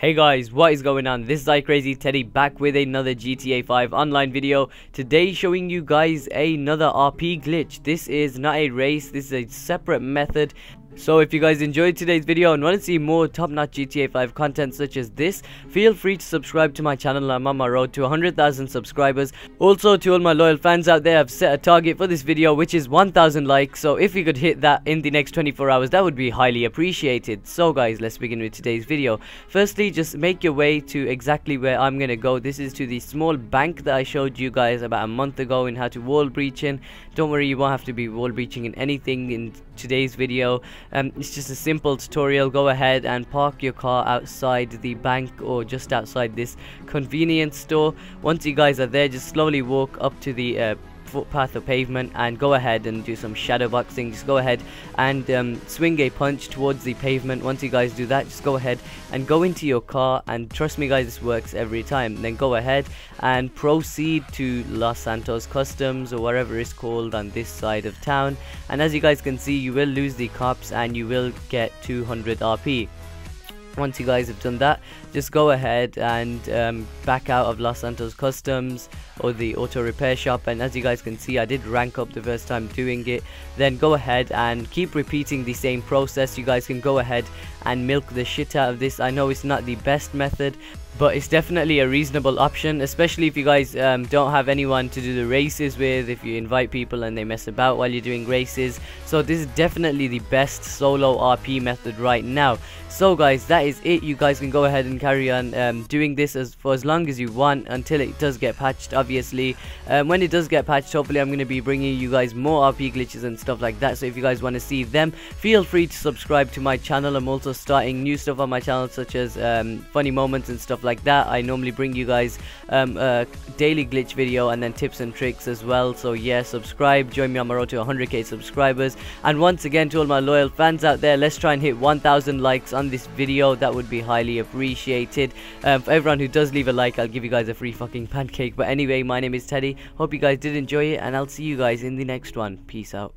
Hey guys, what is going on? This is iCrazyTeddy back with another GTA 5 online video. Today showing you guys another RP glitch. This is not a race, this is a separate method so if you guys enjoyed today's video and want to see more top-notch GTA 5 content such as this, feel free to subscribe to my channel. I'm on my road to 100,000 subscribers. Also to all my loyal fans out there, I've set a target for this video which is 1,000 likes. So if you could hit that in the next 24 hours, that would be highly appreciated. So guys, let's begin with today's video. Firstly, just make your way to exactly where I'm to go. This is to the small bank that I showed you guys about a month ago in how to wall breach in. Don't worry, you won't have to be wall breaching in anything in today's video um, it's just a simple tutorial go ahead and park your car outside the bank or just outside this convenience store once you guys are there just slowly walk up to the uh, footpath or pavement and go ahead and do some shadow boxing. Just go ahead and um, swing a punch towards the pavement. Once you guys do that just go ahead and go into your car and trust me guys this works every time. Then go ahead and proceed to Los Santos Customs or whatever it's called on this side of town. And as you guys can see you will lose the cops and you will get 200 RP once you guys have done that just go ahead and um, back out of Los Santos Customs or the auto repair shop. And as you guys can see I did rank up the first time doing it. Then go ahead and keep repeating the same process. You guys can go ahead and milk the shit out of this. I know it's not the best method but it's definitely a reasonable option especially if you guys um, don't have anyone to do the races with if you invite people and they mess about while you're doing races. So this is definitely the best solo RP method right now. So guys that is it. You guys can go ahead and carry on um, doing this as for as long as you want until it does get patched obviously. Um, when it does get patched hopefully I'm going to be bringing you guys more RP glitches and stuff like that. So if you guys want to see them feel free to subscribe to my channel. I'm also starting new stuff on my channel such as um, funny moments and stuff like that I normally bring you guys um, a daily glitch video and then tips and tricks as well. So yeah subscribe join me on my road to 100k subscribers. And once again to all my loyal fans out there let's try and hit 1000 likes on this video. That would be highly appreciated. Um, for everyone who does leave a like I'll give you guys a free fucking pancake. But anyway my name is Teddy. Hope you guys did enjoy it and I'll see you guys in the next one. Peace out